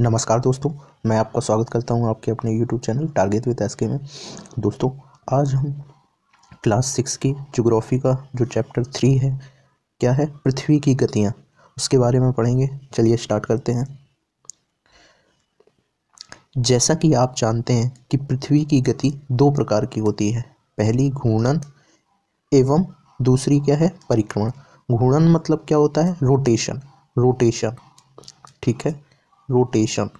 नमस्कार दोस्तों, मैं आपका स्वागत करता हूँ आपके अपने YouTube channel target with SK में। दोस्तों, आज हम क्लास सिक्स की जोग्राफ़ी का जो चैप्टर थ्री है, क्या है? पृथ्वी की गतियाँ, उसके बारे में पढ़ेंगे। चलिए स्टार्ट करते हैं। जैसा कि आप जानते हैं कि पृथ्वी की गति दो प्रकार की होती है। पहली घूर्णन एवं दूसरी क्या है? परिक्रमण। घूर्णन मतलब क्या होता है? रोटेशन रोटेशन ठीक है? रोटेशन।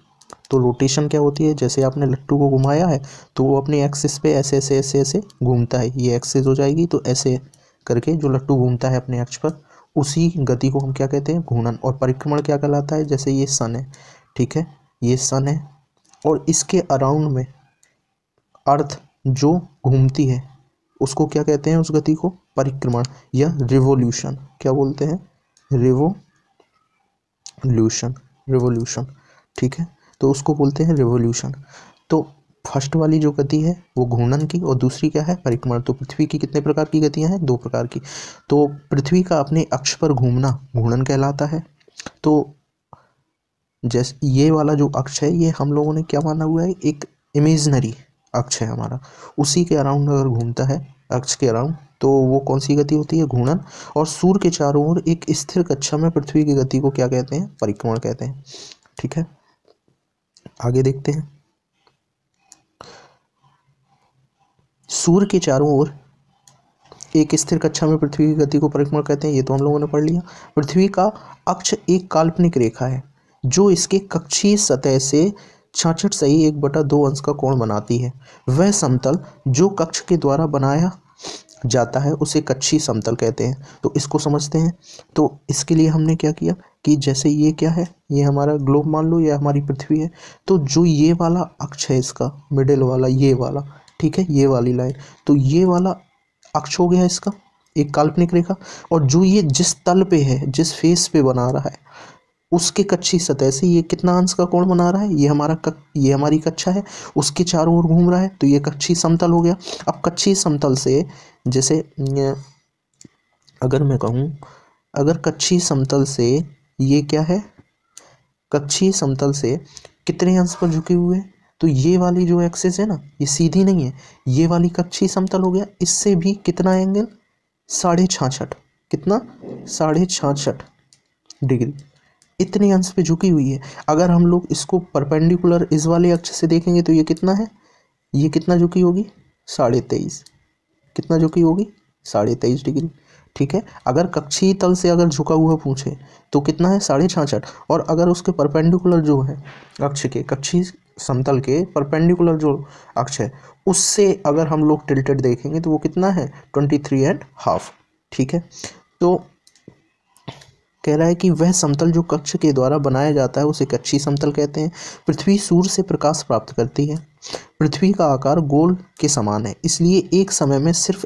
तो रोटेशन क्या होती है? जैसे आपने लट्टू को घुमाया है तो वो अपने एक्सिस पे ऐसे ऐसे ऐसे ऐसे घूमता है। ये एक्सिस हो जाएगी तो ऐसे करके जो लट्टू घूमता है अपने अक्ष पर, उसी गति को हम क्या कहते हैं? घूर्णन। और परिक्रमण क्या कहलाता है? जैसे ये सन है, ठीक है? ये सन है और इसके अराउंड में अर्थ जो घूमती है, उसको क्या कहते हैं? उस गति को परिक्रमण या रिवोल्यूशन क्या बोलते हैं? रिवोल्यूशन रिवोल्यूशन ठीक है? तो उसको बोलते हैं रिवोल्यूशन तो फ़र्स्ट वाली जो गति है, वो घूर्णन की और दूसरी क्या है? परिक्रमण तो पृथ्वी की कितने प्रकार की गतियाँ हैं? दो प्रकार की. तो पृथ्वी का अपने अक्ष पर घूमना घूर्णन कहलाता है. तो जैसे ये वाला जो अक्ष है, ये हम लोगों ने क्या माना हुआ है? एक इमेजनरी अक्ष है हमारा. उसी के अराउंड अगर घूमता है, अक्ष के अराउंड तो वो कौन सी गति होती है? घूर्णन. और सूर्य के चारों ओर एक स्थिर कक्षा में पृथ्वी की गति को क्या कहते हैं? परिक्रमण कहते हैं. ठीक है? आगे देखते हैं। सूर्य के चारों ओर एक स्थिर कक्षा में पृथ्वी की गति को परिक्रमण कहते हैं, ये तो हम लोगों ने पढ़ लिया। पृथ्वी का अक्ष एक काल्पनिक रेखा है, जो इसके कक्षीय सतह से छाछठ सही एक बटा दो अंश का कोण बनाती है। वह समतल जो कक्ष के द्वारा बनाया जाता है, उसे कच्छी समतल कहते हैं। तो इसको समझते हैं। तो इसके लिए हमने क्या किया कि जैसे ये क्या है, ये हमारा ग्लोब मान लो या हमारी पृथ्वी है तो जो ये वाला अक्ष है इसका मिडिल वाला, ये वाला, ठीक है, ये वाली लाइन तो ये वाला अक्ष हो गया इसका, एक काल्पनिक रेखा, और जो ये जिस तल पे है, जिस फेस पे बना रहा है उसके कच्ची सतह से ये कितना अंश का कोण बना रहा है? ये हमारा कक, ये हमारी कक्षा है। उसके चारों ओर घूम रहा है। तो ये कच्ची समतल हो गया। अब कच्ची समतल से जैसे अगर मैं कहूँ अगर कच्ची समतल से ये क्या है? कक्षीय समतल से कितने अंश पर झुके हुए हैं? तो ये वाली जो एक्सेस है ना ये सीधी नहीं है। ये वाली कक्षीय समतल हो गया। इससे भी कितना एंगल साढ़े छाछठ। कितना? साढ़े छाछठ डिग्री। इतने अंश पे झुकी हुई है। अगर हम लोग इसको परपेंडिकुलर इस वाले अक्ष से देखेंगे तो ये कितना है? ये कितना झुकी होगी? साढ़े तेईस। कितना झुकी होगी? साढ़े तेईस डिग्री। ठीक है? अगर कक्षीय तल से अगर झुका हुआ पूछे तो कितना है? साढ़े छाछठ। और अगर उसके परपेंडिकुलर जो है, अक्ष के, कक्षीय समतल के परपेंडिकुलर जो अक्ष है, उससे अगर हम लोग टिल्टेड देखेंगे तो वो कितना है? ट्वेंटी थ्री एंड हाफ़ ठीक है? तो कह रहा है कि वह समतल जो कक्ष के द्वारा बनाया जाता है, उसे कक्षी समतल कहते हैं। पृथ्वी सूर्य से प्रकाश प्राप्त करती है। पृथ्वी का आकार गोल के समान है, इसलिए एक समय में सिर्फ़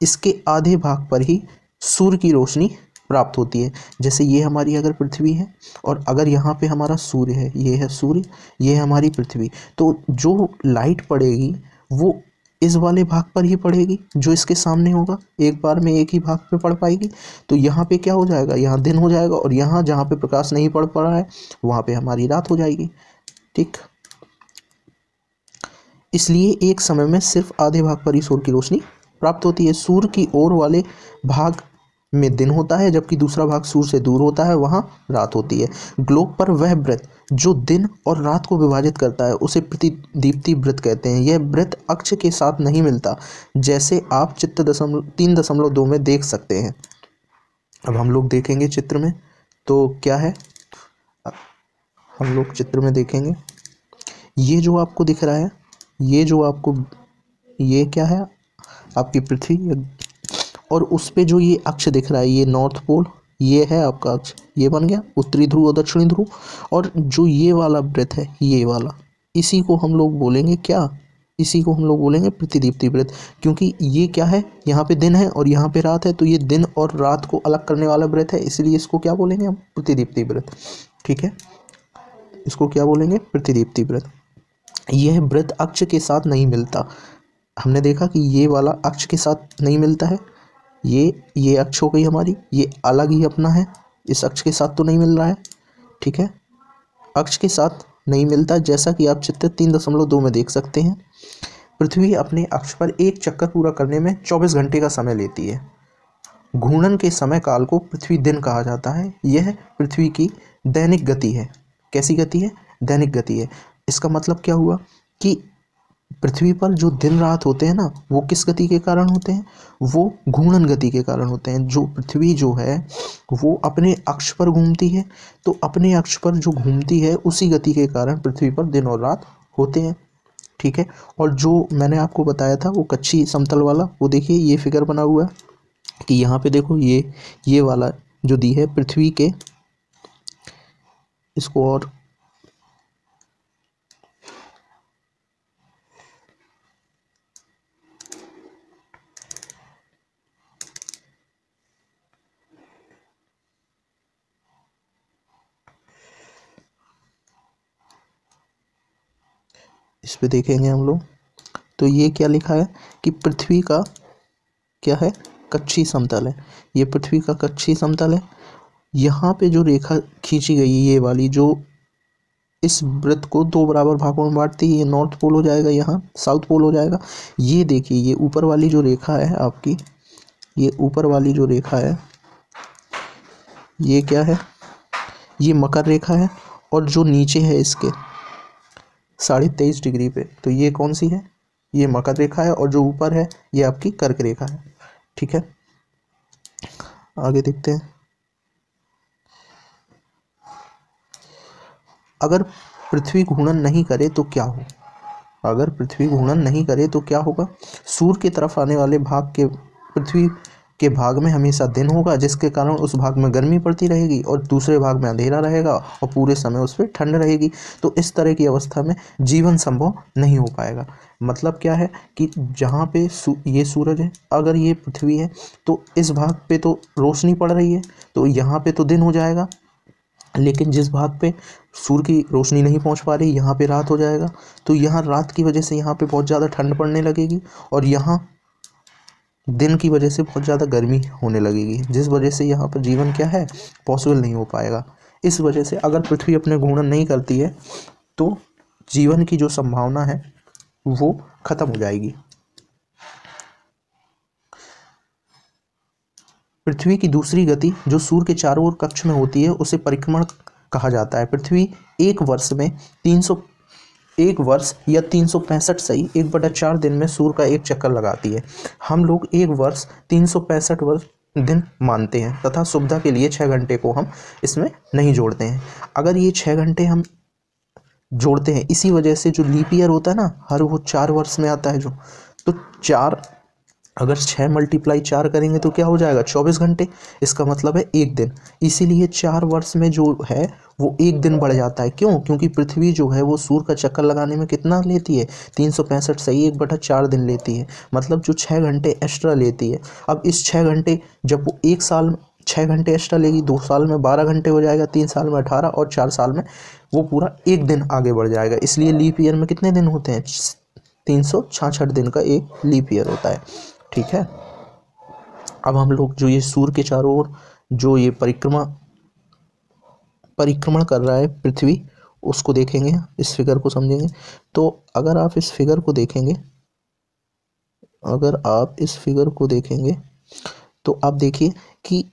इसके आधे भाग पर ही सूर्य की रोशनी प्राप्त होती है। जैसे ये हमारी अगर पृथ्वी है, और अगर यहाँ पे हमारा सूर्य है, ये है सूर्य, ये है हमारी पृथ्वी तो जो लाइट पड़ेगी, वो इस वाले भाग पर ही पड़ेगी जो इसके सामने होगा, एक बार में एक ही भाग पे पड़ पाएगी। तो यहाँ पे क्या हो जाएगा? यहाँ दिन हो जाएगा और यहाँ जहाँ पे प्रकाश नहीं पड़ पा रहा है, वहाँ पे हमारी रात हो जाएगी। ठीक। इसलिए एक समय में सिर्फ़ आधे भाग पर ही सूर्य की रोशनी प्राप्त होती है। सूर्य की ओर वाले भाग में दिन होता है, जबकि दूसरा भाग सूर्य से दूर होता है, वहाँ रात होती है। ग्लोब पर वह वृत्त जो दिन और रात को विभाजित करता है, उसे प्रतिदीप्ति वृत्त कहते हैं। यह वृत्त अक्ष के साथ नहीं मिलता, जैसे आप चित्र दशमलव तीन दशमलव दो में देख सकते हैं। अब हम लोग देखेंगे चित्र में तो क्या है? हम लोग चित्र में देखेंगे। ये जो आपको दिख रहा है, ये जो आपको, ये क्या है? आपकी पृथ्वी और उस पर जो ये अक्ष दिख रहा है, ये नॉर्थ पोल ये है आपका अक्ष। ये बन गया उत्तरी ध्रुव और दक्षिणी ध्रुव। और जो ये वाला वृत्त है, ये वाला, इसी को हम लोग बोलेंगे क्या? इसी को हम लोग बोलेंगे प्रतिदीप्ति वृत्त। क्योंकि ये क्या है? यहाँ पे दिन है और यहाँ पे रात है तो ये दिन और रात को अलग करने वाला वृत्त है, इसलिए इसको क्या बोलेंगे हम? प्रतिदीप्ति व्रत ठीक है? इसको क्या बोलेंगे? प्रतिदीप्ति व्रत यह वृत्त अक्ष के साथ नहीं मिलता। हमने देखा कि ये वाला अक्ष के साथ नहीं मिलता है। ये ये अक्ष हो गई हमारी, ये अलग ही अपना है, इस अक्ष के साथ तो नहीं मिल रहा है, ठीक है? अक्ष के साथ नहीं मिलता, जैसा कि आप चित्र तीन दशमलव दो में देख सकते हैं। पृथ्वी अपने अक्ष पर एक चक्कर पूरा करने में चौबीस घंटे का समय लेती है। घूर्णन के समय काल को पृथ्वी दिन कहा जाता है। यह पृथ्वी की दैनिक गति है। कैसी गति है? दैनिक गति है। इसका मतलब क्या हुआ कि पृथ्वी पर जो दिन रात होते हैं ना, वो किस गति के कारण होते हैं? वो घूर्णन गति के कारण होते हैं। जो पृथ्वी जो है, वो अपने अक्ष पर घूमती है। तो अपने अक्ष पर जो घूमती है, उसी गति के कारण पृथ्वी पर दिन और रात होते हैं। ठीक है? और जो मैंने आपको बताया था, वो कच्ची समतल वाला, वो देखिए, ये फिगर बना हुआ है कि यहाँ पे देखो, ये ये वाला जो दी है पृथ्वी के, इसको और इस पर देखेंगे हम लोग। तो ये क्या लिखा है कि पृथ्वी का क्या है? कच्ची समतल है। ये पृथ्वी का कच्ची समतल है। यहाँ पे जो रेखा खींची गई ये वाली, जो इस वृत्त को दो बराबर भागों में बांटती है, ये नॉर्थ पोल हो जाएगा, यहाँ साउथ पोल हो जाएगा। ये देखिए, ये ऊपर वाली जो रेखा है आपकी, ये ऊपर वाली जो रेखा है, ये क्या है? ये मकर रेखा है और जो नीचे है इसके। साढ़े तेईस डिग्री पे। तो ये कौन सी है? ये मकर रेखा है और जो ऊपर है, ये आपकी कर्क रेखा है। ठीक है? आगे देखते हैं। अगर पृथ्वी घूर्णन नहीं करे तो क्या हो? अगर पृथ्वी घूर्णन नहीं करे तो क्या होगा? सूर्य की तरफ़ आने वाले भाग के पृथ्वी के भाग में हमेशा दिन होगा जिसके कारण उस भाग में गर्मी पड़ती रहेगी और दूसरे भाग में अंधेरा रहेगा और पूरे समय उस पर ठंड रहेगी। तो इस तरह की अवस्था में जीवन संभव नहीं हो पाएगा। मतलब क्या है कि जहाँ पे सू, ये सूरज है अगर ये पृथ्वी है तो इस भाग पे तो रोशनी पड़ रही है तो यहाँ पे तो दिन हो जाएगा। लेकिन जिस भाग पे सूर्य की रोशनी नहीं पहुँच पा रही यहाँ पे रात हो जाएगा। तो यहाँ रात की वजह से यहाँ पे बहुत ज़्यादा ठंड पड़ने लगेगी और यहाँ दिन की वजह से बहुत ज़्यादा गर्मी होने लगेगी। जिस वजह से यहाँ पर जीवन क्या है? पॉसिबल नहीं हो पाएगा। इस वजह से अगर पृथ्वी अपने घूर्णन नहीं करती है तो जीवन की जो संभावना है, वो खत्म हो जाएगी। पृथ्वी की दूसरी गति, जो सूर्य के चारों ओर कक्ष में होती है, उसे परिक्रमण कहा जाता है। पृथ्वी एक वर्ष में एक वर्ष या तीन सौ पैंसठ सही एक बटा चार दिन में सूर्य का एक चक्कर लगाती है। हम लोग एक वर्ष, तीन सौ पैंसठ वर्ष दिन मानते हैं तथा सुविधा के लिए छः घंटे को हम इसमें नहीं जोड़ते हैं। अगर ये छः घंटे हम जोड़ते हैं, इसी वजह से जो लीप ईयर होता है ना, हर वो चार वर्ष में आता है जो तो चार अगर छः मल्टीप्लाई चार करेंगे तो क्या हो जाएगा? चौबीस घंटे। इसका मतलब है एक दिन। इसीलिए चार वर्ष में जो है, वो एक दिन बढ़ जाता है। क्यों? क्योंकि पृथ्वी जो है, वो सूर्य का चक्कर लगाने में कितना लेती है? तीन सौ पैंसठ सही एक बटा चार दिन लेती है। मतलब जो छः घंटे एक्स्ट्रा लेती है। अब इस छः घंटे, जब वो एक साल छः घंटे एक्स्ट्रा लेगी, दो साल में बारह घंटे हो जाएगा, तीन साल में अठारह और चार साल में वो पूरा एक दिन आगे बढ़ जाएगा। इसलिए लीप ईयर में कितने दिन होते हैं? तीन सौ छाछठ दिन का एक लीप ईयर होता है। ठीक है? अब हम लोग जो ये सूर्य के चारों ओर जो ये परिक्रमा, परिक्रमण कर रहा है पृथ्वी, उसको देखेंगे, इस फिगर को समझेंगे। तो अगर आप इस फिगर को देखेंगे, अगर आप इस फिगर को देखेंगे तो आप देखिए कि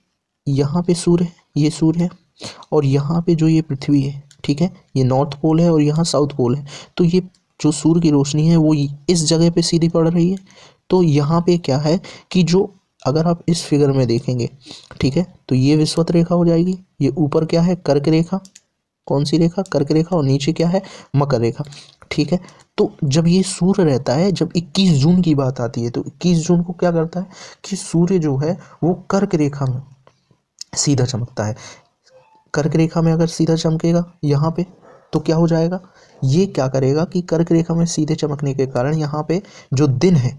यहाँ पे सूर्य है, ये सूर्य है, और यहाँ पे जो ये पृथ्वी है, ठीक है, ये नॉर्थ पोल है और यहाँ साउथ पोल है। तो ये जो सूर्य की रोशनी है, वो इस जगह पे सीधी पड़ रही है तो यहाँ पे क्या है कि जो, अगर आप इस फिगर में देखेंगे, ठीक है तो ये विश्वत रेखा हो जाएगी, ये ऊपर क्या है, कर्क रेखा, कौन सी रेखा, कर्क रेखा, और नीचे क्या है, मकर रेखा, ठीक है तो जब ये सूर्य रहता है, जब 21 जून की बात आती है तो 21 जून को क्या करता है कि सूर्य जो है, वो कर्क रेखा में सीधा चमकता है। कर्क रेखा में अगर सीधा चमकेगा यहाँ पे तो क्या हो जाएगा, ये क्या करेगा कि कर्क रेखा में सीधे चमकने के कारण यहाँ पे जो दिन है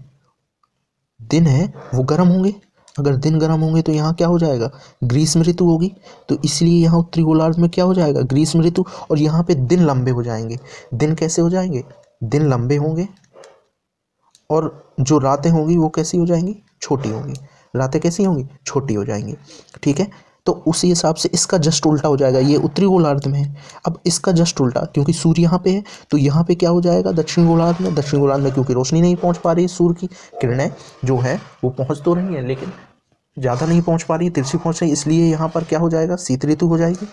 दिन है, वो गर्म होंगे। अगर दिन गर्म होंगे तो यहाँ क्या हो जाएगा? ग्रीष्म ऋतु होगी। तो इसलिए यहाँ उत्तरी गोलार्ध में क्या हो जाएगा? ग्रीष्म ऋतु और यहाँ पे दिन लंबे हो जाएँगे। दिन कैसे हो जाएँगे? दिन लंबे होंगे और जो रातें होंगी वो कैसी हो जाएँगी? छोटी होंगी। रातें कैसी होंगी? छोटी हो जाएँगी। ठीक है? तो उसी हिसाब से इसका जस्ट उल्टा हो जाएगा। ये उत्तरी गोलार्ध में है। अब इसका जस्ट उल्टा, क्योंकि सूर्य यहाँ पे है तो यहाँ पे क्या हो जाएगा? दक्षिण गोलार्ध में। दक्षिण गोलार्ध में क्योंकि रोशनी नहीं पहुँच पा रही सूर्य की, किरणें जो है, वो पहुँच तो रही हैं, लेकिन ज़्यादा नहीं पहुँच पा रही, तिरछी पहुँच रही इसलिए यहाँ पर क्या हो जाएगा? शीत ऋतु हो जाएगी।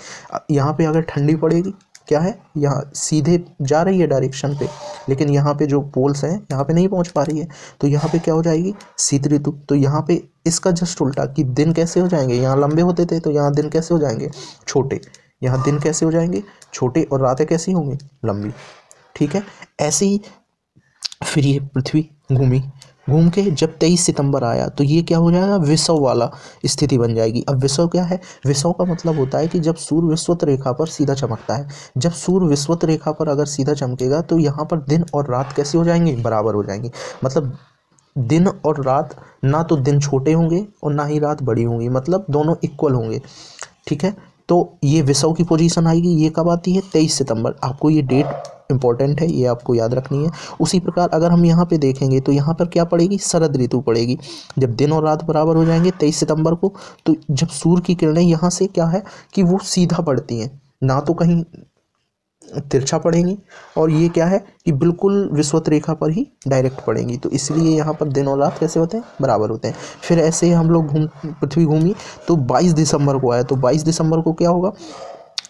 यहाँ पर अगर ठंडी पड़ेगी क्या है? यहाँ सीधे जा रही है डायरेक्शन पे, लेकिन यहाँ पे जो पोल्स हैं, यहाँ पे नहीं पहुँच पा रही है। तो यहाँ पे क्या हो जाएगी? शीत ऋतु। तो यहाँ पे इसका जस्ट उल्टा कि दिन कैसे हो जाएँगे? यहाँ लंबे होते थे तो यहाँ दिन कैसे हो जाएँगे? छोटे। यहाँ दिन कैसे हो जाएँगे? छोटे और रातें कैसी होंगी? लंबी। ठीक है? ऐसे फिर ये पृथ्वी घूमी। घूम के जब तेईस सितंबर आया तो ये क्या हो जाएगा? विषव वाला स्थिति बन जाएगी। अब विषव क्या है? विषव का मतलब होता है कि जब सूर्य विश्वत रेखा पर सीधा चमकता है। जब सूर्य विश्वत रेखा पर अगर सीधा चमकेगा तो यहाँ पर दिन और रात कैसे हो जाएँगे? बराबर हो जाएँगे। मतलब दिन और रात ना तो दिन छोटे होंगे और ना ही रात बड़ी होंगी। मतलब दोनों इक्वल होंगे। ठीक है? तो ये विसव की पोजीशन आएगी, ये कब आती है? तेईस सितंबर। आपको ये डेट इंपॉर्टेंट है, ये आपको याद रखनी है। उसी प्रकार अगर हम यहाँ पे देखेंगे तो यहाँ पर क्या पड़ेगी? शरद ऋतु पड़ेगी। जब दिन और रात बराबर हो जाएँगे तेईस सितंबर को तो जब सूर्य की किरणें यहाँ से क्या है? कि वो सीधा पड़ती हैं। ना तो कहीं तिरछा पड़ेंगी और ये क्या है कि बिल्कुल विश्वत रेखा पर ही डायरेक्ट पड़ेंगी तो इसलिए यहाँ पर दिन और रात कैसे होते हैं? बराबर होते हैं। फिर ऐसे ही हम लोग घूम, पृथ्वी घूमी तो 22 दिसंबर को आया। तो 22 दिसंबर को क्या होगा?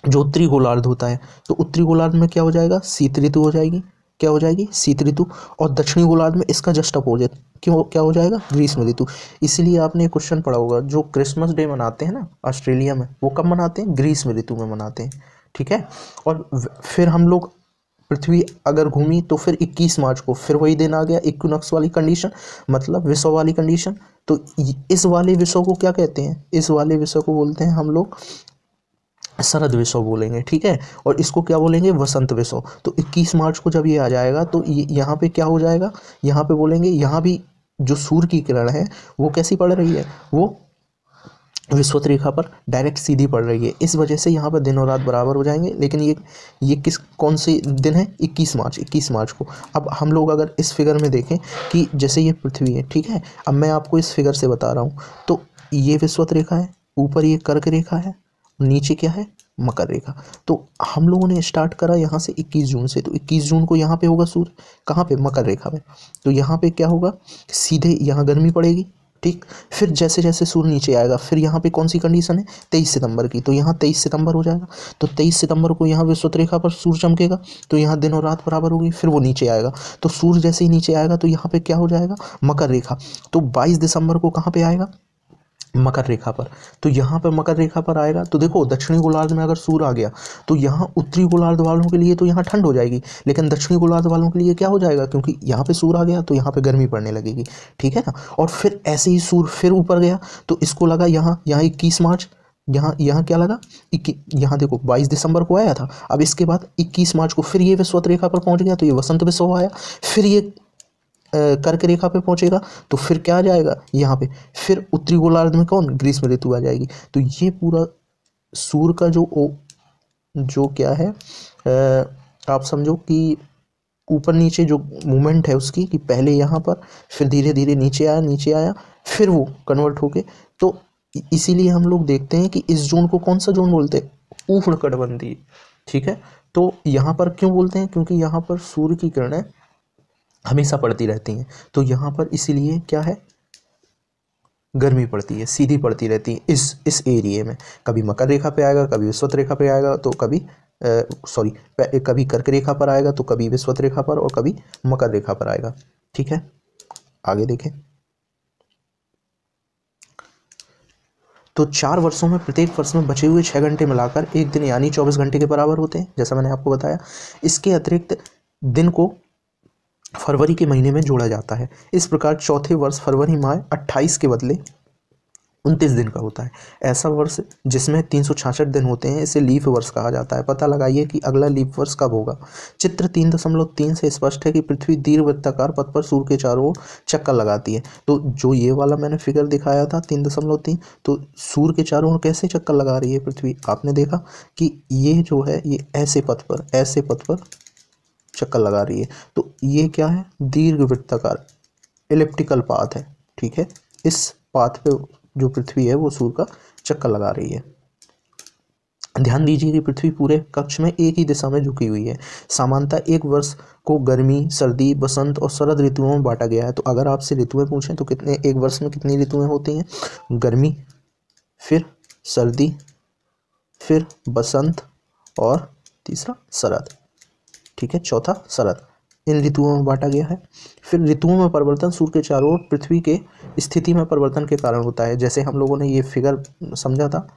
जो उत्तरी गोलार्ध होता है तो उत्तरी गोलार्ध में क्या हो जाएगा? शीत ऋतु हो जाएगी। क्या हो जाएगी? शीत ऋतु। और दक्षिणी गोलार्ध में इसका जस्ट अपोजिट क्यों, क्या हो जाएगा? ग्रीष्म ऋतु। इसलिए आपने क्वेश्चन पढ़ा होगा, जो क्रिसमस डे मनाते हैं ना ऑस्ट्रेलिया में, वो कब मनाते हैं? ग्रीष्म ऋतु में मनाते हैं। ठीक है? और फिर हम लोग पृथ्वी अगर घूमी तो फिर 21 मार्च को फिर वही दिन आ गया, इक्विनॉक्स वाली कंडीशन मतलब विश्व वाली कंडीशन। तो इस वाले विश्व को क्या कहते हैं? इस वाले विश्व को बोलते हैं हम लोग शरद विश्व बोलेंगे, ठीक है? और इसको क्या बोलेंगे? वसंत विश्व। तो 21 मार्च को जब ये आ जाएगा तो यहाँ पे क्या हो जाएगा? यहाँ पे बोलेंगे, यहाँ भी जो सूर्य की किरण है, वो कैसी पड़ रही है? वो विश्वत रेखा पर डायरेक्ट सीधी पड़ रही है। इस वजह से यहाँ पर दिन और रात बराबर हो जाएँगे, लेकिन ये ये किस, कौन से दिन है? 21 मार्च 21 मार्च को। अब हम लोग अगर इस फिगर में देखें कि जैसे ये पृथ्वी है, ठीक है? अब मैं आपको इस फिगर से बता रहा हूँ। तो ये विश्वत रेखा है, ऊपर ये कर्क रेखा है, नीचे क्या है? मकर रेखा। तो हम लोगों ने स्टार्ट करा यहाँ से 21 जून से। तो 21 जून को यहाँ पे होगा सूर्य, कहाँ पे? मकर रेखा में। तो यहाँ पे क्या होगा? सीधे यहाँ गर्मी पड़ेगी ठीक, फिर जैसे जैसे सूर्य नीचे आएगा, फिर यहाँ पे कौन सी कंडीशन है? तेईस सितंबर की। तो यहाँ तेईस सितंबर हो जाएगा। तो तेईस सितंबर को यहाँ विश्वत रेखा पर सूर्य चमकेगा तो यहाँ दिन और रात बराबर होगी, फिर वो नीचे आएगा। तो सूर्य जैसे ही नीचे आएगा तो यहाँ पे क्या हो जाएगा? मकर रेखा। तो बाईस दिसंबर को कहाँ पे आएगा? मकर रेखा पर। तो यहाँ पर मकर रेखा पर आएगा तो देखो दक्षिणी गोलार्ध में अगर सूर्य आ गया तो यहाँ उत्तरी गोलार्ध वालों के लिए तो यहाँ ठंड हो जाएगी, लेकिन दक्षिणी गोलार्ध वालों के लिए क्या हो जाएगा, क्योंकि यहाँ पे सूर्य आ गया तो यहाँ पे गर्मी पड़ने लगेगी, ठीक है ना? और फिर ऐसे ही सूर्य फिर ऊपर गया तो इसको लगा यहाँ यहाँ इक्कीस मार्च, यहाँ यहाँ क्या लगा? इक्की, यहाँ देखो बाईस दिसंबर को आया था, अब इसके बाद इक्कीस मार्च को फिर ये विश्वत रेखा पर पहुँच गया तो ये वसंत विश्व आया, फिर ये कर्क रेखा पे पहुंचेगा तो फिर क्या आ जाएगा? यहाँ पे। फिर उत्तरी गोलार्ध में कौन? ग्रीष्म ऋतु आ जाएगी। तो ये पूरा सूर्य का जो ओ, जो क्या है आ, आप समझो कि ऊपर नीचे जो मूवमेंट है उसकी कि पहले यहाँ पर फिर धीरे धीरे नीचे आया नीचे आया फिर वो कन्वर्ट होके। तो इसीलिए हम लोग देखते हैं कि इस जोन को कौन सा जोन बोलते हैं? ऊष्ण कटबंधी ठीक है? तो यहाँ पर क्यों बोलते हैं? क्योंकि यहाँ पर सूर्य की किरणें हमेशा पड़ती रहती हैं। तो यहाँ पर इसीलिए क्या है? गर्मी पड़ती है, सीधी पड़ती रहती है इस इस एरिए में। कभी मकर रेखा पे आएगा, कभी विश्वत रेखा पे आएगा तो कभी सॉरी कभी कर्क रेखा पर आएगा तो कभी विश्वत रेखा पर और कभी मकर रेखा पर आएगा। ठीक है? आगे देखें। तो चार वर्षों में, प्रत्येक वर्ष में बचे हुए छः घंटे मिलाकर एक दिन यानी चौबीस घंटे के बराबर होते हैं, जैसा मैंने आपको बताया। इसके अतिरिक्त दिन को फरवरी के महीने में जोड़ा जाता है। इस प्रकार चौथे वर्ष फरवरी, माह अट्ठाईस के बदले उनतीस दिन का होता है। ऐसा वर्ष जिसमें तीन दिन होते हैं, इसे लीफ वर्ष कहा जाता है। पता लगाइए कि अगला लीफ वर्ष कब होगा। चित्र तीन दशमलव तीन से स्पष्ट है कि पृथ्वी दीर्घवृत्ताकार पथ पर सूर्य के चारों ओर चक्कर लगाती है। तो जो ये वाला मैंने फिगर दिखाया था, तीन दशमलव तीन तो सूर्य के चारों ओर कैसे चक्कर लगा रही है पृथ्वी? आपने देखा कि ये जो है, ये ऐसे पथ पर, ऐसे पथ पर चक्कर लगा रही है। तो ये क्या है? दीर्घ वृत्ताकार इलेप्टिकल पाथ है, ठीक है? इस पाथ पे जो पृथ्वी है, वो सूर्य का चक्कर लगा रही है। ध्यान दीजिए कि पृथ्वी पूरे कक्ष में एक ही दिशा में झुकी हुई है। सामान्यतः एक वर्ष को गर्मी, सर्दी, बसंत और शरद ऋतुओं में बांटा गया है। तो अगर आपसे ऋतुएँ पूछें तो कितने, एक वर्ष में कितनी ऋतुएँ होती हैं? गर्मी, फिर सर्दी, फिर बसंत और तीसरा शरद। ठीक है, चौथा शरद इन ऋतुओं में बांटा गया है। फिर ऋतुओं में परिवर्तन सूर्य के चारों ओर पृथ्वी के स्थिति में परिवर्तन के कारण होता है। जैसे हम लोगों ने ये फिगर समझा था,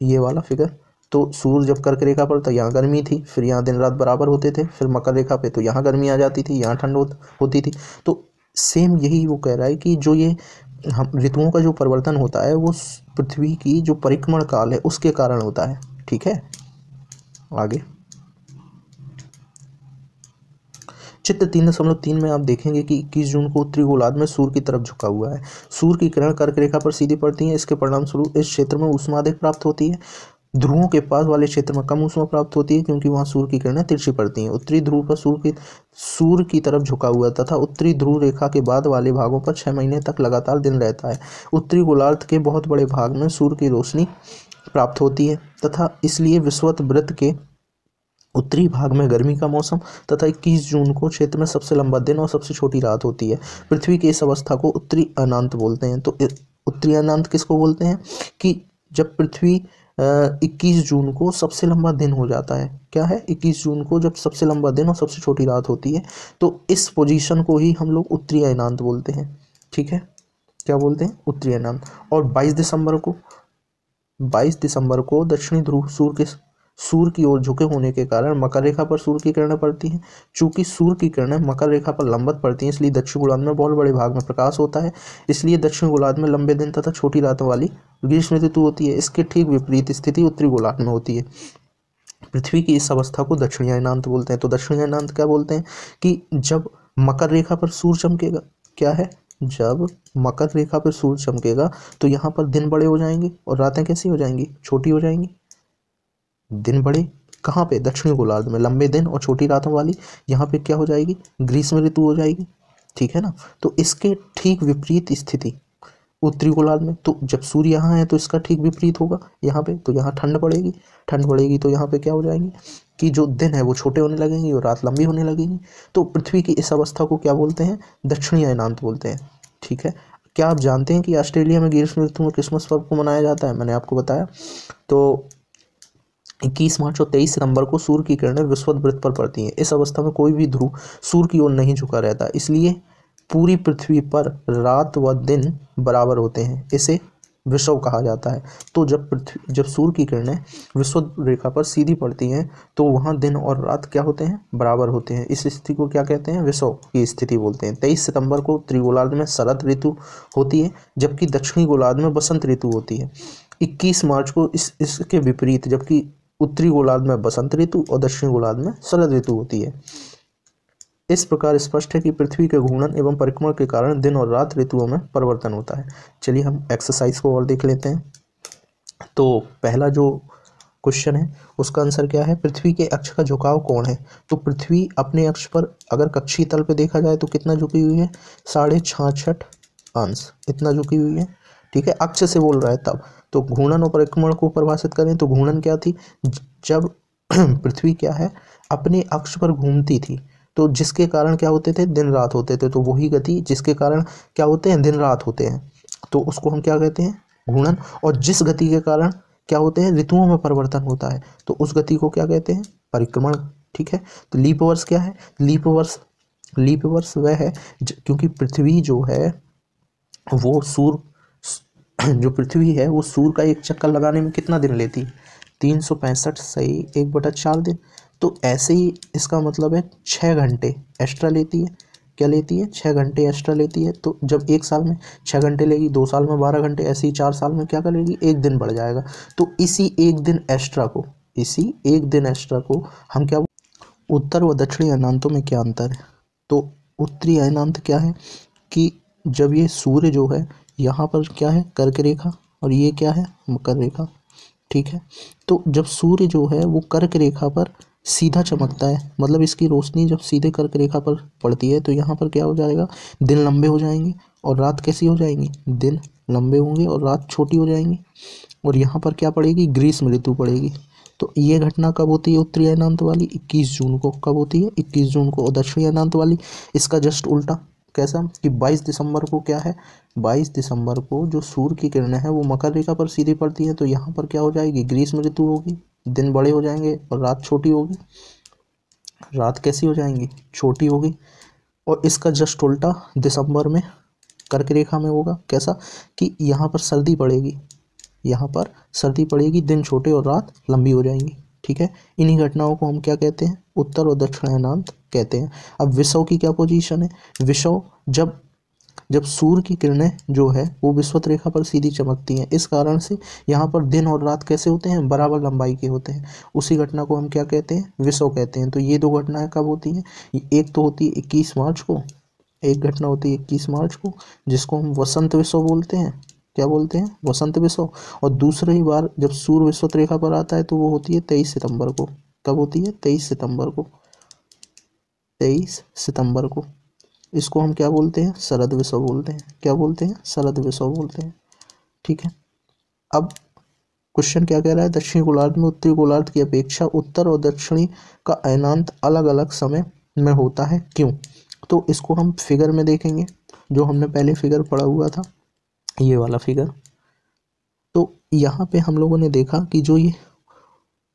ये वाला फिगर तो सूर्य जब कर्क रेखा पर तो यहाँ गर्मी थी, फिर यहाँ दिन रात बराबर होते थे, फिर मकर रेखा पे तो यहाँ गर्मी आ जाती थी, यहाँ ठंड होती थी। तो सेम यही वो कह रहा है कि जो ये हम, ऋतुओं का जो परिवर्तन होता है, वो पृथ्वी की जो परिक्रमण काल है, उसके कारण होता है। ठीक है? आगे। चित्र तीन दशमलव तीन में आप देखेंगे कि इक्कीस जून को उत्तरी गोलार्ध में सूर्य की तरफ़ झुका हुआ है। सूर्य की किरण कर्क रेखा पर सीधी पड़ती है, इसके परिणाम स्वरूप इस क्षेत्र में उष्मा अधिक प्राप्त होती है। ध्रुवों के पास वाले क्षेत्र में कम ऊष्मा प्राप्त होती है, क्योंकि वहाँ सूर्य की किरणें तिरछी पड़ती हैं। उत्तरी ध्रुव पर सूर्य की सूर्य की तरफ़ झुका हुआ तथा उत्तरी ध्रुव रेखा के बाद वाले भागों पर छः महीने तक लगातार दिन रहता है। उत्तरी गोलार्ध के बहुत बड़े भाग में सूर्य की रोशनी प्राप्त होती है तथा इसलिए विश्वत वृत्त के उत्तरी भाग में गर्मी का मौसम तथा 21 जून को क्षेत्र में सबसे लंबा दिन और सबसे छोटी रात होती है। पृथ्वी की इस अवस्था को उत्तरी अनांत बोलते हैं। तो उत्तरी अनांत किसको बोलते हैं? कि जब पृथ्वी इक्कीस जून को सबसे लंबा दिन हो जाता है। क्या है? इक्कीस जून को जब सबसे लंबा दिन और सबसे छोटी रात होती है तो इस पोजीशन को ही हम लोग उत्तरी अनांत बोलते हैं। ठीक है? क्या बोलते हैं? उत्तरी अनांत। और 22 दिसंबर को 22 दिसंबर को दक्षिणी ध्रुव सूर्य के सूर्य की ओर झुके होने के कारण मकर रेखा पर सूर्य की किरणें पड़ती हैं। चूँकि सूर्य की किरणें मकर रेखा पर लंबत पड़ती हैं, इसलिए दक्षिण गोलार्ध में बहुत बड़े भाग में प्रकाश होता है। इसलिए दक्षिण गोलार्ध में लंबे दिन तथा छोटी रातों वाली ग्रीष्म ऋतु होती है। इसके ठीक विपरीत स्थिति उत्तरी गोलार्ध में होती है। पृथ्वी की इस अवस्था को दक्षिणी अनांत बोलते हैं। तो दक्षिणी अनांत क्या बोलते हैं? कि जब मकर रेखा पर सूर्य चमकेगा, क्या है? जब मकर रेखा पर सूर्य चमकेगा तो यहाँ पर दिन बड़े हो जाएँगे और रातें कैसी हो जाएँगी? छोटी हो जाएँगी। दिन बड़े, कहाँ पे? दक्षिणी गोलार्ध में लंबे दिन और छोटी रातों वाली, यहाँ पे क्या हो जाएगी? ग्रीष्म ऋतु हो जाएगी, ठीक है ना? तो इसके ठीक विपरीत स्थिति, उत्तरी गोलार्ध में तो जब सूर्य यहाँ है तो इसका ठीक विपरीत होगा, यहाँ पे तो यहाँ ठंड पड़ेगी ठंड पड़ेगी तो यहाँ पे क्या हो जाएँगे? कि जो दिन है, वो छोटे होने लगेंगे और रात लंबी होने लगेगी तो पृथ्वी की इस अवस्था को क्या बोलते हैं? दक्षिणी अनांत बोलते हैं, ठीक है? क्या आप जानते हैं कि ऑस्ट्रेलिया में ग्रीष्म ऋतु में क्रिसमस पर्व को मनाया जाता है? मैंने आपको बताया। तो इक्कीस मार्च और तेईस सितंबर को सूर्य की किरणें विश्वत वृत्त पर पड़ती हैं। इस अवस्था में कोई भी ध्रुव सूर्य की ओर नहीं झुका रहता, इसलिए पूरी पृथ्वी पर रात व दिन बराबर होते हैं, इसे विश्व कहा जाता है। तो जब पृथ्वी, जब सूर्य की किरणें विश्व रेखा पर सीधी पड़ती हैं तो वहाँ दिन और रात क्या होते हैं? बराबर होते हैं। इस स्थिति को क्या कहते हैं? विश्व की स्थिति बोलते हैं। तेईस सितंबर को त्रिगोलार्ध में शरद ऋतु होती है, जबकि दक्षिणी गोलार्ध में बसंत ऋतु होती है। इक्कीस मार्च को इस, इसके विपरीत, जबकि उत्तरी गोलार्ध में बसंत ऋतु और दक्षिणी गोलार्ध में शरद ऋतु होती है। इस प्रकार स्पष्ट है कि पृथ्वी के घूर्णन एवं परिक्रमण के कारण दिन और रात ऋतुओं में परिवर्तन होता है। चलिए हम एक्सरसाइज को और देख लेते हैं। तो पहला जो क्वेश्चन है, उसका आंसर क्या है? पृथ्वी के अक्ष का झुकाव कौन है? तो पृथ्वी अपने अक्ष पर अगर कक्षी तल पे देखा जाए तो कितना झुकी हुई है? साढ़े छाछठ अंश इतना झुकी हुई है। ठीक है, अक्ष से बोल रहा है तब। तो घूर्णन और परिक्रमण को परिभाषित करें तो घूर्णन क्या थी? जब पृथ्वी क्या है? अपने अक्ष पर घूमती थी। तो जिसके कारण क्या होते थे? दिन रात होते थे। तो वही गति जिसके कारण क्या होते हैं? दिन रात होते हैं। तो उसको हम क्या कहते हैं? घूर्णन। और जिस गति के कारण क्या होते हैं? ऋतुओं में परिवर्तन होता है। तो उस गति को क्या कहते हैं? परिक्रमण। ठीक है? तो लीप वर्ष क्या है? लीप वर्ष लीप वर्ष वह है क्योंकि पृथ्वी जो है, वो सूर्य जो पृथ्वी है, वो सूर्य का एक चक्कर लगाने में कितना दिन लेती है? तीन सौ पैंसठ सही एक बटा चार दिन। तो ऐसे ही इसका मतलब है छः घंटे एक्स्ट्रा लेती है। क्या लेती है? छः घंटे एक्स्ट्रा लेती है। तो जब एक साल में छः घंटे लेगी, दो साल में बारह घंटे, ऐसे ही चार साल में क्या करेगी? एक दिन बढ़ जाएगा। तो इसी एक दिन एक्स्ट्रा को, इसी एक दिन एक्स्ट्रा को हम क्या उत्तर व दक्षिणी अनांतों में क्या अंतर है? तो उत्तरी अनांत क्या है? कि जब ये सूर्य जो है यहाँ पर क्या है? कर्क रेखा। और ये क्या है? मकर रेखा। ठीक है? तो जब सूर्य जो है, वो कर्क रेखा पर सीधा चमकता है मतलब इसकी रोशनी जब सीधे कर्क रेखा पर पड़ती है तो यहाँ पर क्या हो जाएगा? दिन लंबे हो जाएँगे और रात कैसी हो जाएँगी? दिन लंबे होंगे और रात छोटी हो जाएँगी। और यहाँ पर क्या पड़ेगी? ग्रीष्म ऋतु पड़ेगी। तो ये घटना कब होती है उत्तरी अयनांत वाली? 21 जून को। कब होती है? 21 जून को। और दक्षिणी अयनांत वाली? इसका जस्ट उल्टा। कैसा? कि 22 दिसंबर को क्या है? 22 दिसंबर को जो सूर्य की किरणें हैं, वो मकर रेखा पर सीधी पड़ती है तो यहाँ पर क्या हो जाएगी? ग्रीष्म ऋतु होगी, दिन बड़े हो जाएँगे और रात छोटी होगी। रात कैसी हो जाएँगी? छोटी होगी। और इसका जस्ट उल्टा दिसंबर में कर्क रेखा में होगा। कैसा? कि यहाँ पर सर्दी पड़ेगी। यहाँ पर सर्दी पड़ेगी, दिन छोटे और रात लंबी हो जाएँगी। ठीक है? इन्हीं घटनाओं को हम क्या कहते हैं? उत्तर और दक्षिणायनांत कहते हैं। अब विषव की क्या पोजीशन है? विषव जब जब सूर्य की किरणें जो है, वो विश्वत रेखा पर सीधी चमकती हैं। इस कारण से यहाँ पर दिन और रात कैसे होते हैं? बराबर लंबाई के होते हैं। उसी घटना को हम क्या कहते हैं? विषव कहते हैं। तो ये दो घटनाएँ कब होती हैं? एक तो होती है इक्कीस मार्च को, एक घटना होती है इक्कीस मार्च को, जिसको हम वसंत विश्व बोलते हैं। क्या बोलते हैं? वसंत विश्व। और दूसरी बार जब सूर्य विश्वत रेखा पर आता है तो वो होती है तेईस सितंबर को। कब होती है? तेईस सितंबर को। तेईस सितंबर को। इसको हम क्या बोलते हैं? शरद विश्व बोलते हैं। क्या बोलते हैं? शरद विश्व बोलते हैं। ठीक है। अब क्वेश्चन क्या कह रहा है? दक्षिणी गोलार्ध में उत्तरी गोलार्ध की अपेक्षा उत्तर और दक्षिणी का अयनांत अलग अलग समय में होता है। क्यों? तो इसको हम फिगर में देखेंगे। जो हमने पहले फिगर पढ़ा हुआ था, ये वाला फिगर तो यहाँ पे हम लोगों ने देखा कि जो ये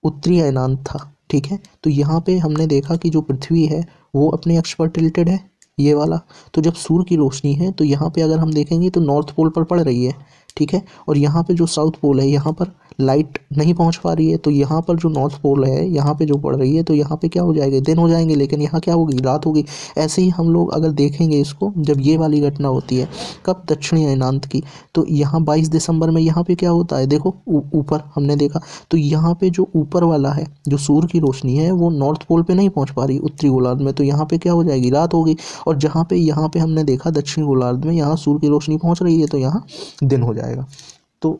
उत्तरी अयनांत था ठीक है? तो यहाँ पे हमने देखा कि जो पृथ्वी है, वो अपने अक्ष पर टिल्टेड है, ये वाला। तो जब सूर्य की रोशनी है तो यहाँ पे अगर हम देखेंगे तो नॉर्थ पोल पर पड़ रही है, ठीक है? और यहाँ पे जो साउथ पोल है, यहाँ पर लाइट नहीं पहुँच पा रही है तो यहाँ पर जो नॉर्थ पोल है, यहाँ पे जो पड़ रही है तो यहाँ पे क्या हो जाएगा? दिन हो जाएँगे, लेकिन यहाँ क्या होगी? रात होगी। ऐसे ही हम लोग अगर देखेंगे इसको, जब ये वाली घटना होती है, कब दक्षिणी अयनांत की तो यहाँ बाईस दिसंबर में यहाँ पर क्या होता है? देखो ऊपर हमने देखा तो यहाँ पर जो ऊपर वाला है, जो सूर्य की रोशनी है, वो नॉर्थ पोल पर नहीं पहुँच पा रही, उत्तरी गोलार्ध में तो यहाँ पर क्या हो जाएगी? रात होगी। और जहाँ पर यहाँ पर हमने देखा, दक्षिणी गोलार्ध में यहाँ सूर्य की रोशनी पहुँच रही है तो यहाँ दिन हो जाएगा। तो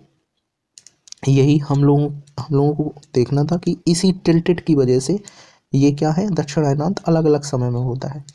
यही हम लोगों हम लोगों को देखना था कि इसी टिल्टेड की वजह से ये क्या है, दक्षिण अयनांत अलग अलग समय में होता है।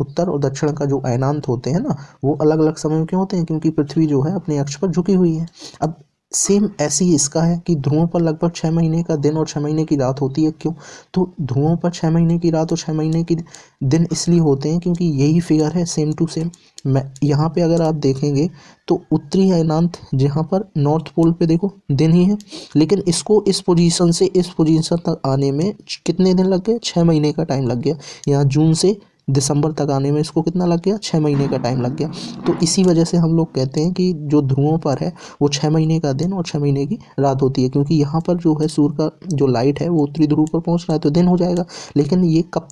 उत्तर और दक्षिण का जो अयनांत होते हैं ना, वो अलग अलग समय में क्यों होते हैं? क्योंकि पृथ्वी जो है अपने अक्ष पर झुकी हुई है। अब सेम ऐसे ही इसका है कि ध्रुवों पर लगभग छः महीने का दिन और छः महीने की रात होती है। क्यों? तो ध्रुवों पर छः महीने की रात और छः महीने की दिन इसलिए होते हैं क्योंकि यही फिगर है सेम टू सेम मैं, यहाँ पे अगर आप देखेंगे तो उत्तरी अयनांत जहाँ पर नॉर्थ पोल पे देखो, दिन ही है। लेकिन इसको इस पोजीशन से, इस पोजीशन तक आने में कितने दिन लग गए? छः महीने का टाइम लग गया। यहाँ जून से दिसंबर तक आने में इसको कितना लग गया? छः महीने का टाइम लग गया। तो इसी वजह से हम लोग कहते हैं कि जो ध्रुवों पर है, वो छः महीने का दिन और छः महीने की रात होती है, क्योंकि यहाँ पर जो है सूर्य का जो लाइट है, वो उत्तरी ध्रुव पर पहुँच रहा है तो दिन हो जाएगा। लेकिन ये कब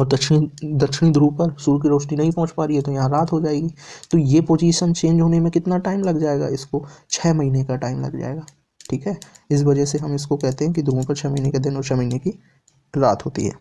और दक्षिणी दक्षिणी ध्रुव पर सूर्य की रोशनी नहीं पहुँच पा रही है तो यहाँ रात हो जाएगी। तो ये पोजीशन चेंज होने में कितना टाइम लग जाएगा? इसको छः महीने का टाइम लग जाएगा। ठीक है? इस वजह से हम इसको कहते हैं कि ध्रुवों पर छः महीने का दिन और छः महीने की रात होती है।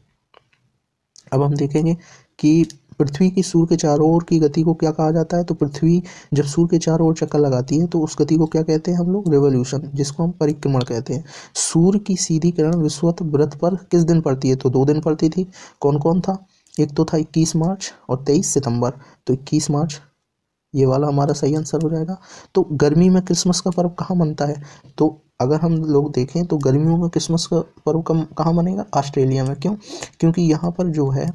अब हम देखेंगे कि पृथ्वी की सूर्य के चारों ओर की गति को क्या कहा जाता है? तो पृथ्वी जब सूर्य के चारों ओर चक्कर लगाती है तो उस गति को क्या कहते हैं हम लोग? रेवोल्यूशन जिसको हम परिक्रमण कहते हैं। सूर्य की सीधी किरण विश्वत व्रत पर किस दिन पड़ती है? तो दो दिन पड़ती थी। कौन कौन था? एक तो था इक्कीस मार्च और तेईस सितंबर। तो इक्कीस मार्च, ये वाला हमारा सही आंसर हो जाएगा। तो गर्मी में क्रिसमस का पर्व कहाँ मनता है? तो अगर हम लोग देखें तो गर्मियों में क्रिसमस का पर्व कम, कहाँ मनेगा ऑस्ट्रेलिया में। क्यों? क्योंकि यहाँ पर जो है,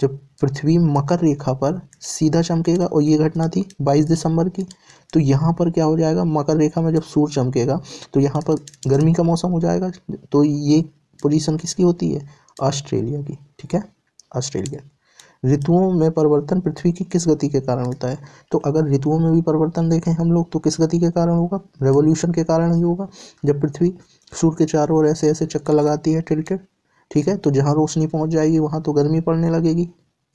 जब पृथ्वी मकर रेखा पर सीधा चमकेगा और ये घटना थी 22 दिसंबर की तो यहाँ पर क्या हो जाएगा? मकर रेखा में जब सूर्य चमकेगा तो यहाँ पर गर्मी का मौसम हो जाएगा। तो ये पोजीशन किसकी होती है? ऑस्ट्रेलिया की। ठीक है? ऑस्ट्रेलिया। ऋतुओं में परिवर्तन पृथ्वी की किस गति के कारण होता है? तो अगर ऋतुओं में भी परिवर्तन देखें हम लोग तो किस गति के कारण होगा? रेवोल्यूशन के कारण ही होगा। जब पृथ्वी सूर्य के चारों ओर ऐसे ऐसे चक्कर लगाती है टिल्टेड ठीक है? तो जहाँ रोशनी पहुँच जाएगी, वहाँ तो गर्मी पड़ने लगेगी,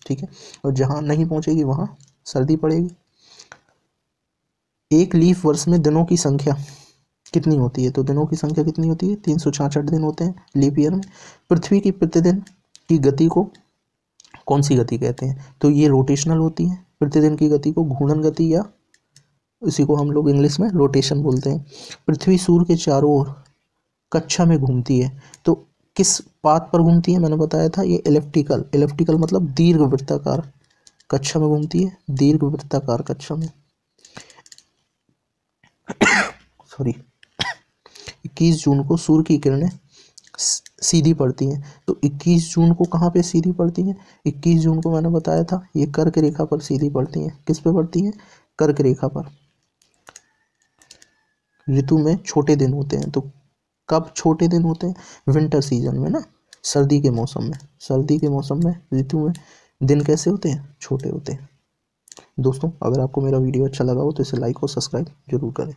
ठीक है? और जहाँ नहीं पहुँचेगी, वहाँ सर्दी पड़ेगी। एक लीफ वर्ष में दिनों की संख्या कितनी होती है? तो दिनों की संख्या कितनी होती है? तीन सौ छाछठ दिन होते हैं लीप ईयर में। पृथ्वी की प्रतिदिन की गति को कौन सी गति कहते हैं? तो ये रोटेशनल होती है, प्रतिदिन की गति को घूर्णन गति या इसी को हम लोग इंग्लिश में रोटेशन बोलते हैं। पृथ्वी सूर्य के चारों ओर कक्षा में घूमती है। तो किस पात पर घूमती है? मैंने बताया था, ये इलेप्टिकल इलेप्टिकल मतलब दीर्घ वृत्ताकार कक्षा में घूमती है दीर्घ वृत्ताकार कक्षा में। सॉरी इक्कीस जून को सूर्य की किरणें सीधी पड़ती हैं। तो 21 जून को कहाँ पे सीधी पड़ती हैं? 21 जून को मैंने बताया था, ये कर्क रेखा पर सीधी पड़ती हैं। किस पे पड़ती हैं? कर्क रेखा पर। ऋतु में छोटे दिन होते हैं। तो कब छोटे दिन होते हैं? विंटर सीज़न में ना, सर्दी के मौसम में। सर्दी के मौसम में, ऋतु में दिन कैसे होते हैं? छोटे होते हैं। दोस्तों, अगर आपको मेरा वीडियो अच्छा लगा हो तो इसे लाइक और सब्सक्राइब ज़रूर करें।